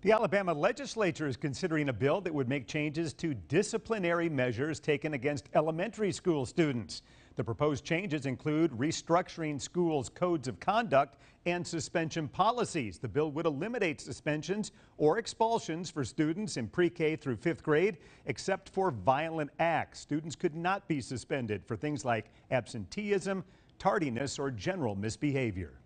The Alabama legislature is considering a bill that would make changes to disciplinary measures taken against elementary school students. The proposed changes include restructuring schools' codes of conduct and suspension policies. The bill would eliminate suspensions or expulsions for students in pre-K through fifth grade, except for violent acts. Students could not be suspended for things like absenteeism, tardiness, or general misbehavior.